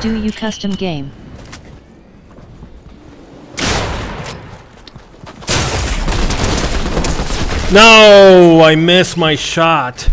Do you custom game? No, I missed my shot.